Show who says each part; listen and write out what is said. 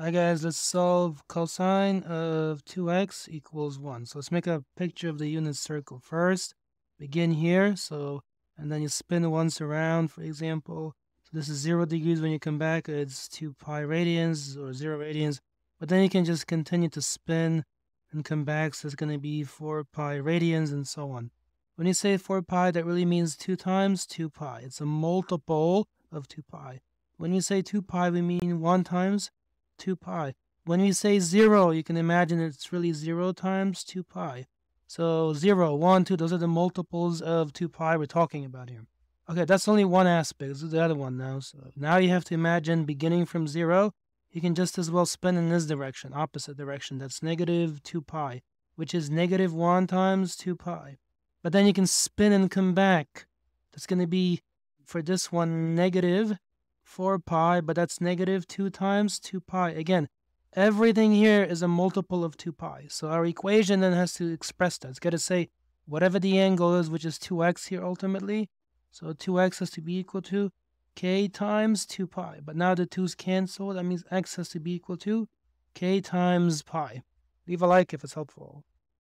Speaker 1: Hi guys, let's solve cosine of 2x equals 1. So let's make a picture of the unit circle first. Begin here, so and then you spin once around, for example. So this is 0 degrees when you come back, it's 2 pi radians or 0 radians. But then you can just continue to spin and come back, so it's going to be 4 pi radians and so on. When you say 4 pi, that really means 2 times 2 pi. It's a multiple of 2 pi. When you say 2 pi, we mean 1 times 2 pi. When we say 0, you can imagine it's really 0 times 2 pi. So 0, 1, 2, those are the multiples of 2 pi we're talking about here. Okay, that's only one aspect. This is the other one now. So now you have to imagine beginning from 0, you can just as well spin in this direction, opposite direction. That's negative 2 pi, which is negative 1 times 2 pi. But then you can spin and come back. That's going to be, for this one, negative 4 pi, but that's negative 2 times 2 pi. Again, everything here is a multiple of 2 pi. So our equation then has to express that. It's got to say whatever the angle is, which is 2x here ultimately. So 2x has to be equal to k times 2 pi. But now the 2's cancel. That means x has to be equal to k times pi. Leave a like if it's helpful.